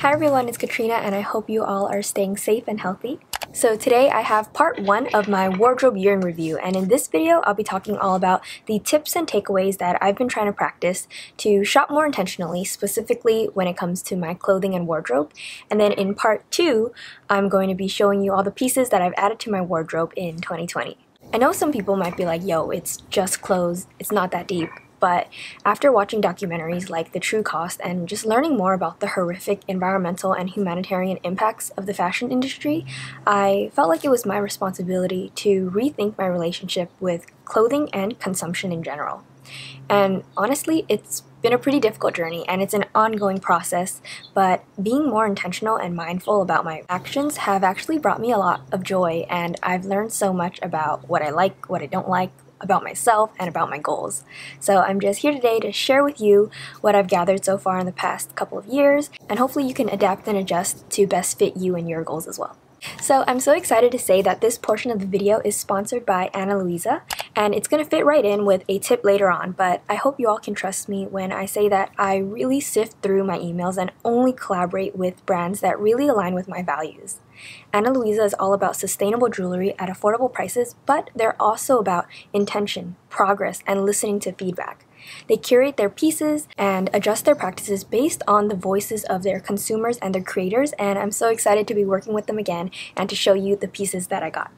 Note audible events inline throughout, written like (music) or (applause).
Hi everyone, it's Katrina and I hope you all are staying safe and healthy. So today I have part one of my wardrobe year in review and in this video I'll be talking all about the tips and takeaways that I've been trying to practice to shop more intentionally, specifically when it comes to my clothing and wardrobe. And then in part two, I'm going to be showing you all the pieces that I've added to my wardrobe in 2020. I know some people might be like, yo, it's just clothes, it's not that deep. But after watching documentaries like The True Cost and just learning more about the horrific environmental and humanitarian impacts of the fashion industry, I felt like it was my responsibility to rethink my relationship with clothing and consumption in general. And honestly, it's been a pretty difficult journey and it's an ongoing process, but being more intentional and mindful about my actions have actually brought me a lot of joy and I've learned so much about what I like, what I don't like, about myself and about my goals. So I'm just here today to share with you what I've gathered so far in the past couple of years, and hopefully you can adapt and adjust to best fit you and your goals as well. So I'm so excited to say that this portion of the video is sponsored by Ana Luisa, and it's going to fit right in with a tip later on, but I hope you all can trust me when I say that I really sift through my emails and only collaborate with brands that really align with my values. Ana Luisa is all about sustainable jewelry at affordable prices, but they're also about intention, progress, and listening to feedback. They curate their pieces and adjust their practices based on the voices of their consumers and their creators, and I'm so excited to be working with them again and to show you the pieces that I got.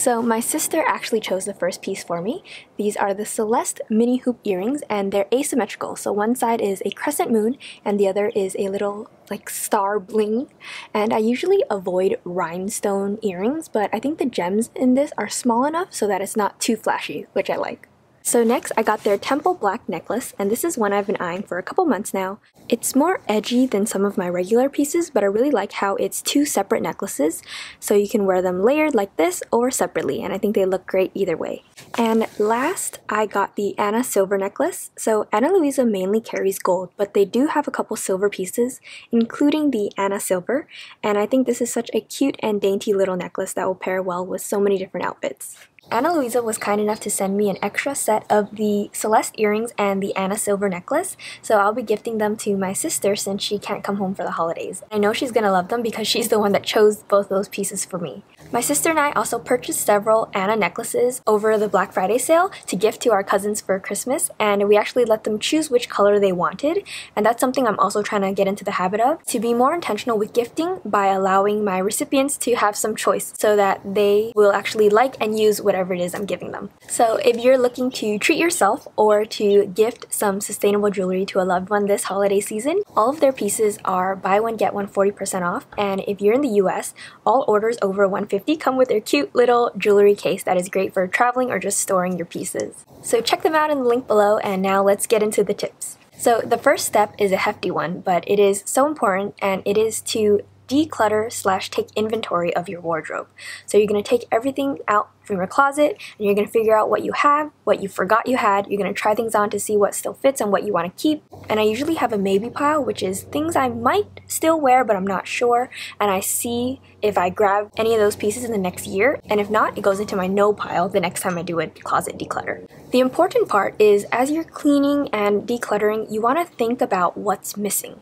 So my sister actually chose the first piece for me. These are the Celeste mini hoop earrings and they're asymmetrical. So one side is a crescent moon and the other is a little like star bling. And I usually avoid rhinestone earrings, but I think the gems in this are small enough so that it's not too flashy, which I like. So next I got their Temple Black necklace, and this is one I've been eyeing for a couple months now. It's more edgy than some of my regular pieces, but I really like how it's two separate necklaces, so you can wear them layered like this or separately, and I think they look great either way. And last, I got the Ana silver necklace. So Ana Luisa mainly carries gold, but they do have a couple silver pieces, including the Ana silver, and I think this is such a cute and dainty little necklace that will pair well with so many different outfits. Ana Luisa was kind enough to send me an extra set of the Celeste earrings and the Ana silver necklace, so I'll be gifting them to my sister since she can't come home for the holidays. I know she's gonna love them because she's the one that chose both those pieces for me. My sister and I also purchased several Ana necklaces over the Black Friday sale to gift to our cousins for Christmas, and we actually let them choose which color they wanted, and that's something I'm also trying to get into the habit of, to be more intentional with gifting by allowing my recipients to have some choice so that they will actually like and use whatever it is I'm giving them. So if you're looking to treat yourself or to gift some sustainable jewelry to a loved one this holiday season, all of their pieces are buy one get one 40% off, and if you're in the US, all orders over 150 come with their cute little jewelry case that is great for traveling or just storing your pieces. So check them out in the link below and now let's get into the tips. So the first step is a hefty one, but it is so important and it is to declutter slash take inventory of your wardrobe. So you're to take everything out from your closet and you're to figure out what you have, what you forgot you had. You're to try things on to see what still fits and what you want to keep. And I usually have a maybe pile, which is things I might still wear but I'm not sure. And I see if I grab any of those pieces in the next year. And if not, it goes into my no pile the next time I do a closet declutter. The important part is as you're cleaning and decluttering, you want to think about what's missing.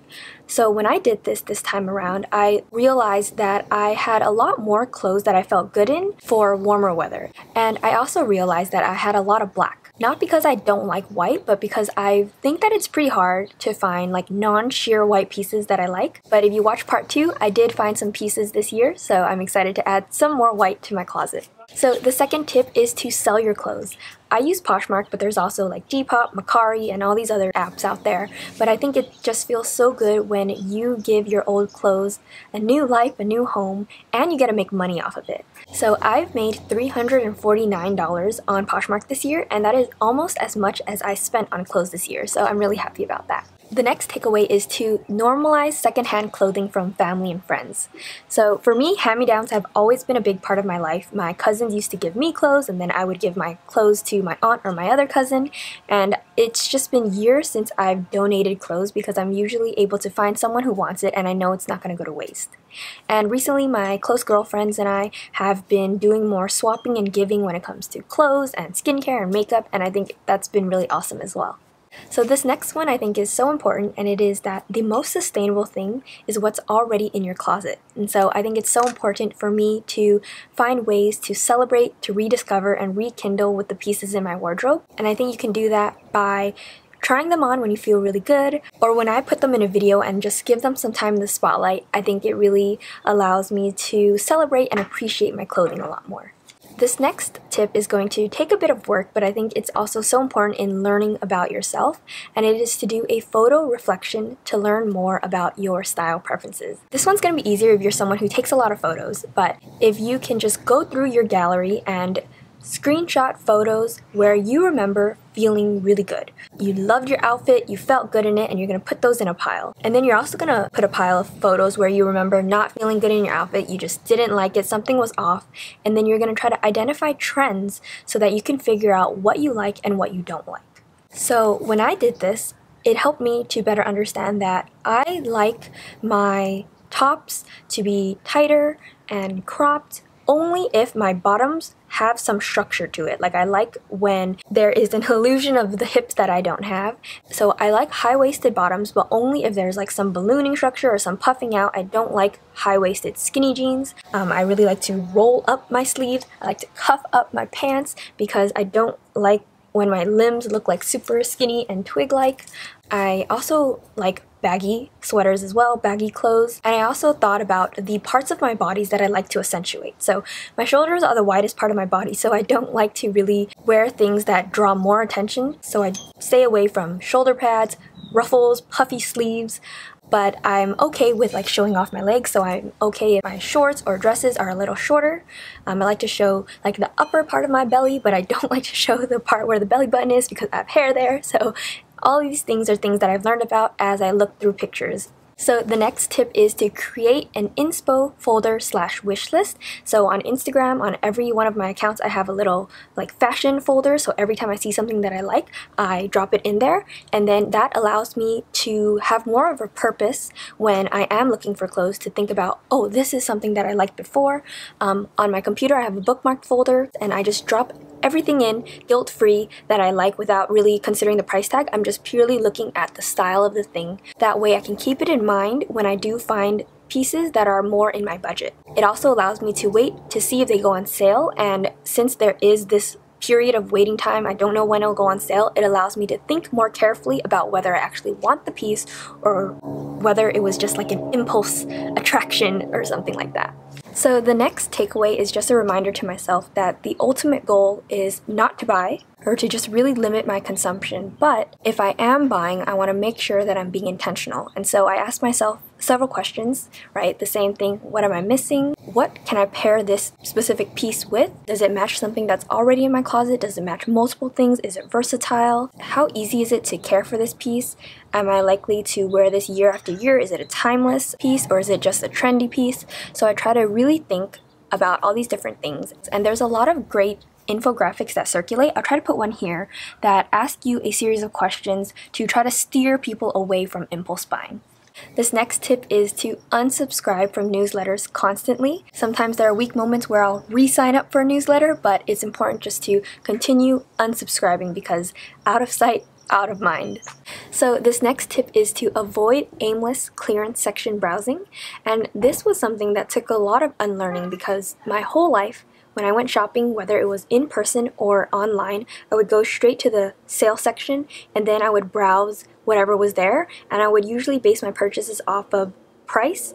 So when I did this this time around, I realized that I had a lot more clothes that I felt good in for warmer weather. And I also realized that I had a lot of black. Not because I don't like white, but because I think that it's pretty hard to find like non-sheer white pieces that I like. But if you watch part two, I did find some pieces this year, so I'm excited to add some more white to my closet. So the second tip is to sell your clothes. I use Poshmark, but there's also like Depop, Mercari, and all these other apps out there. But I think it just feels so good when you give your old clothes a new life, a new home, and you get to make money off of it. So I've made $349 on Poshmark this year, and that is almost as much as I spent on clothes this year. So I'm really happy about that. The next takeaway is to normalize secondhand clothing from family and friends. So for me, hand-me-downs have always been a big part of my life. My cousins used to give me clothes and then I would give my clothes to my aunt or my other cousin. And it's just been years since I've donated clothes because I'm usually able to find someone who wants it and I know it's not going to go to waste. And recently my close girlfriends and I have been doing more swapping and giving when it comes to clothes and skincare and makeup and I think that's been really awesome as well. So this next one I think is so important and it is that the most sustainable thing is what's already in your closet. And so I think it's so important for me to find ways to celebrate, to rediscover and rekindle with the pieces in my wardrobe. And I think you can do that by trying them on when you feel really good or when I put them in a video and just give them some time in the spotlight, I think it really allows me to celebrate and appreciate my clothing a lot more. This next tip is going to take a bit of work, but I think it's also so important in learning about yourself, and it is to do a photo reflection to learn more about your style preferences. This one's going to be easier if you're someone who takes a lot of photos, but if you can just go through your gallery and Screenshot photos where you remember feeling really good. You loved your outfit, you felt good in it, and you're gonna put those in a pile. And then you're also gonna put a pile of photos where you remember not feeling good in your outfit, you just didn't like it, something was off, and then you're gonna try to identify trends so that you can figure out what you like and what you don't like. So when I did this, it helped me to better understand that I like my tops to be tighter and cropped only if my bottoms have some structure to it. Like I like when there is an (laughs) illusion of the hips that I don't have. So I like high-waisted bottoms, but only if there's like some ballooning structure or some puffing out. I don't like high-waisted skinny jeans. Um, I really like to roll up my sleeves. I like to cuff up my pants because I don't like when my limbs look like super skinny and twig-like. I also like baggy sweaters as well, baggy clothes. And I also thought about the parts of my bodies that I like to accentuate. So my shoulders are the widest part of my body, so I don't like to really wear things that draw more attention. So I stay away from shoulder pads, ruffles, puffy sleeves, but I'm okay with like showing off my legs so I'm okay if my shorts or dresses are a little shorter. Um, I like to show like the upper part of my belly but I (laughs) don't like to show the part where the belly button is because I have hair there so all these things are things that I've learned about as I look through pictures so the next tip is to create an inspo folder slash wish list. So on Instagram, on every one of my accounts, I have a little like fashion folder. So every time I see something that I like, I drop it in there. And then that allows me to have more of a purpose when I am looking for clothes to think about, oh, this is something that I liked before. Um, on my computer, I have a bookmarked folder and I just drop everything in guilt free that I like without really considering the price tag. I'm just purely looking at the style of the thing. That way I can keep it in mind when I do find pieces that are more in my budget. It also allows me to wait to see if they go on sale and since there is this period of waiting time, I don't know when it'll go on sale, it allows me to think more carefully about whether I actually want the piece or whether it was just like an impulse attraction or something like that. So the next takeaway is just a reminder to myself that the ultimate goal is not to buy or to just really limit my consumption. But if I am buying, I want to make sure that I'm being intentional. And so I ask myself several questions, right? The same thing what am I missing? What can I pair this specific piece with? Does it match something that's already in my closet? Does it match multiple things? Is it versatile? How easy is it to care for this piece? Am I likely to wear this year after year? Is it a timeless piece or is it just a trendy piece? So I try to really think about all these different things. And there's a lot of great infographics that circulate. I'll try to put one here that ask you a series of questions to try to steer people away from impulse buying. This next tip is to unsubscribe from newsletters constantly. Sometimes there are weak moments where I'll re-sign up for a newsletter, but it's important just to continue unsubscribing because out of sight, out of mind. So this next tip is to avoid aimless clearance section browsing. And this was something that took a lot of unlearning because my whole life when I went shopping, whether it was in person or online, I would go straight to the sale section and then I would browse whatever was there and I would usually base my purchases off of price.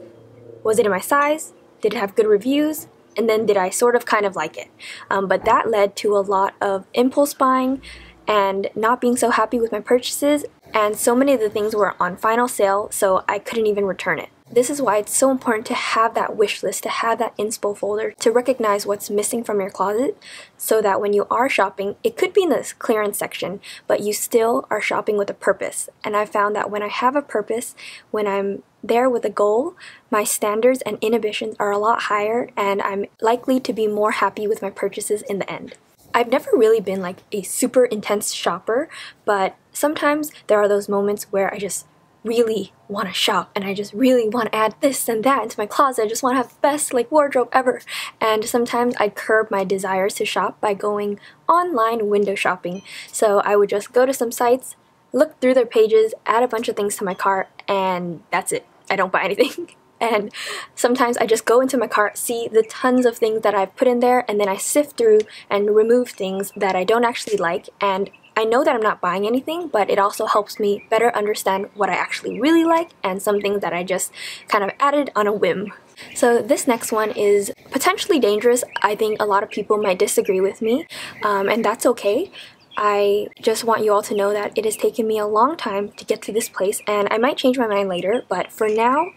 Was it in my size? Did it have good reviews? And then did I sort of kind of like it? Um, but that led to a lot of impulse buying and not being so happy with my purchases and so many of the things were on final sale so I couldn't even return it. This is why it's so important to have that wish list, to have that inspo folder, to recognize what's missing from your closet so that when you are shopping, it could be in the clearance section, but you still are shopping with a purpose. And I found that when I have a purpose, when I'm there with a goal, my standards and inhibitions are a lot higher and I'm likely to be more happy with my purchases in the end. I've never really been like a super intense shopper, but sometimes there are those moments where I just really want to shop and I just really want to add this and that into my closet. I just want to have the best like wardrobe ever. And sometimes I curb my desires to shop by going online window shopping. So I would just go to some sites look through their pages, add a bunch of things to my cart, and that's it. I don't (laughs) buy anything. and sometimes I just go into my cart, see the tons of things that I've put in there, and then I sift through and remove things that I don't actually like, and I know that I'm not buying anything, but it also helps me better understand what I actually really like and some things that I just kind of added on a whim. So this next one is potentially dangerous. I think a lot of people might disagree with me, um, and that's okay. I just want you all to know that it has taken me a long time to get to this place, and I might change my mind later, but for now,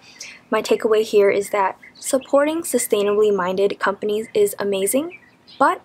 my takeaway here is that supporting sustainably minded companies is amazing, but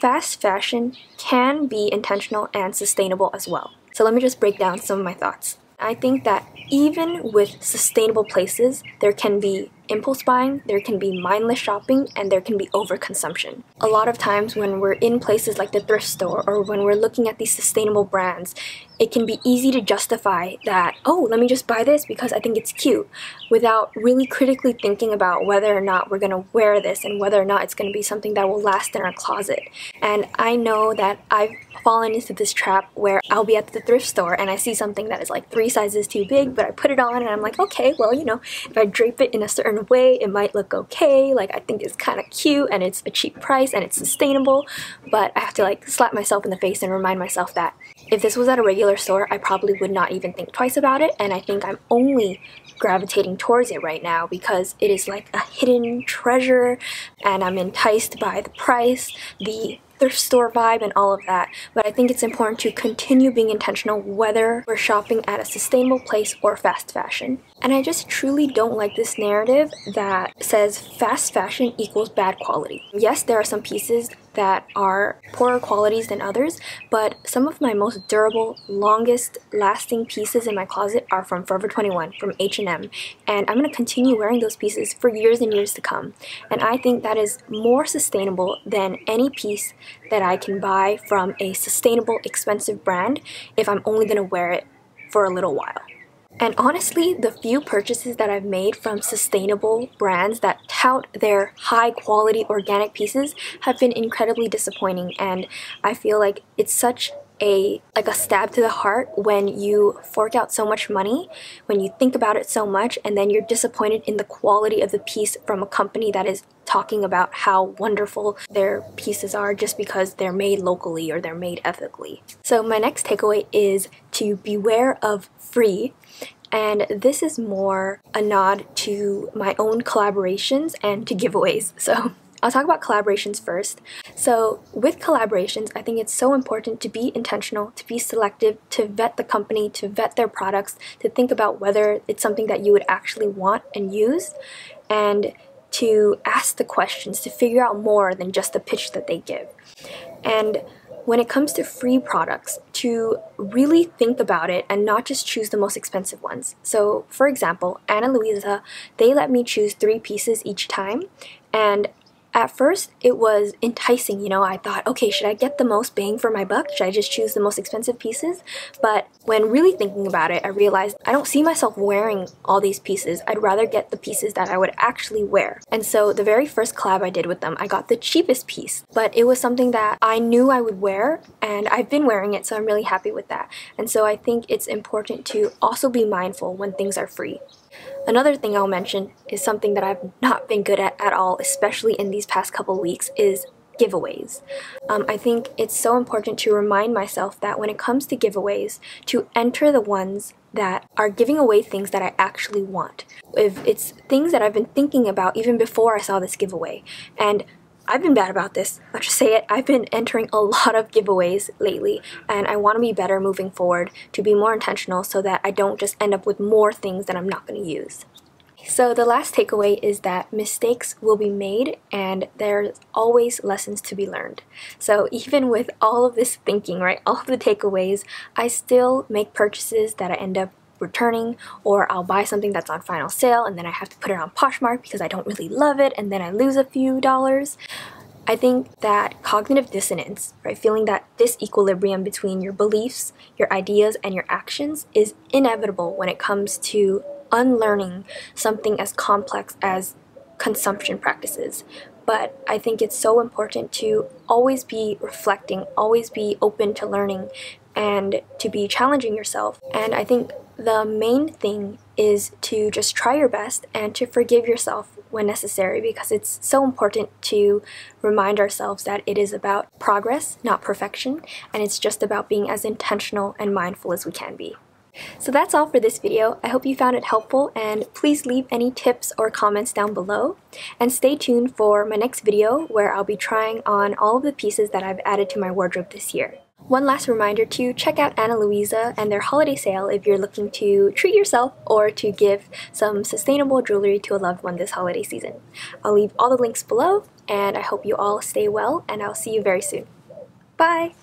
fast fashion can be intentional and sustainable as well. So let me just break down some of my thoughts. I think that even with sustainable places, there can be impulse buying, there can be mindless shopping, and there can be overconsumption. A lot of times when we're in places like the thrift store or when we're looking at these sustainable brands, it can be easy to justify that, oh, let me just buy this because I think it's cute, without really critically thinking about whether or not we're going to wear this and whether or not it's going to be something that will last in our closet. And I know that I've fallen into this trap where I'll be at the thrift store and I see something that is like three sizes too big, but I put it on and I'm like, okay, well, you know, if I drape it in a certain way, it might look okay. Like, I think it's kind of cute and it's a cheap price and it's sustainable, but I have to like slap myself in the face and remind myself that if this was at a regular store, I probably would not even think twice about it, and I think I'm only gravitating towards it right now because it is like a hidden treasure and I'm enticed by the price, the thrift store vibe and all of that. But I think it's important to continue being intentional whether we're shopping at a sustainable place or fast fashion. And I just truly don't like this narrative that says fast fashion equals bad quality. Yes, there are some pieces that are poorer qualities than others, but some of my most durable, longest lasting pieces in my closet are from Forever 21, from H&M, and I'm going to continue wearing those pieces for years and years to come. And I think that is more sustainable than any piece that I can buy from a sustainable, expensive brand if I'm only going to wear it for a little while. And honestly, the few purchases that I've made from sustainable brands that tout their high quality organic pieces have been incredibly disappointing. And I feel like it's such a like a stab to the heart when you fork out so much money, when you think about it so much and then you're disappointed in the quality of the piece from a company that is talking about how wonderful their pieces are just because they're made locally or they're made ethically. So my next takeaway is to beware of free and this is more a nod to my own collaborations and to giveaways. (laughs) So I'll talk about collaborations first. So, with collaborations, I think it's so important to be intentional, to be selective, to vet the company, to vet their products, to think about whether it's something that you would actually want and use, and to ask the questions to figure out more than just the pitch that they give. And when it comes to free products, to really think about it and not just choose the most expensive ones. So, for example, Ana Luisa, they let me choose three pieces each time, and at first, it was enticing, you know, I thought, okay, should I get the most bang for my buck? Should I just choose the most expensive pieces? But when really thinking about it, I realized I don't see myself wearing all these pieces. I'd rather get the pieces that I would actually wear. And so the very first collab I did with them, I got the cheapest piece, but it was something that I knew I would wear and I've been wearing it, so I'm really happy with that. And so I think it's important to also be mindful when things are free. Another thing I'll mention is something that I've not been good at at all, especially in these past couple weeks, is giveaways. Um, I think it's so important to remind myself that when it comes to giveaways, to enter the ones that are giving away things that I actually want. If it's things that I've been thinking about even before I saw this giveaway, and I've been bad about this. I'll just say it. I've been entering a (laughs) lot of giveaways lately, and I want to be better moving forward to be more intentional so that I don't just end up with more things that I'm not going to use. So, the last takeaway is that mistakes will be made and there's always lessons to be learned. So, even with all of this thinking, right, all of the takeaways, I still make purchases that I end up returning or I'll buy something that's on final sale and then I have to put it on Poshmark because I don't really love it and then I lose a few dollars. I think that cognitive dissonance, right, feeling that disequilibrium between your beliefs, your ideas, and your actions is inevitable when it comes to unlearning something as complex as consumption practices. But I think it's so important to always be reflecting, always be open to learning, and to be challenging yourself. And I think the main thing is to just try your best and to forgive yourself when necessary because it's so important to remind ourselves that it is about progress, not perfection, and it's just about being as intentional and mindful as we can be. So that's all for this video. I hope you found it helpful and please leave any tips or comments down below. And stay tuned for my next video where I'll be trying on all of the pieces that I've added to my wardrobe this year. One last reminder to check out Ana Luisa and their holiday sale if you're looking to treat yourself or to give some sustainable jewelry to a loved one this holiday season. I'll leave all the links below and I hope you all stay well and I'll see you very soon. Bye!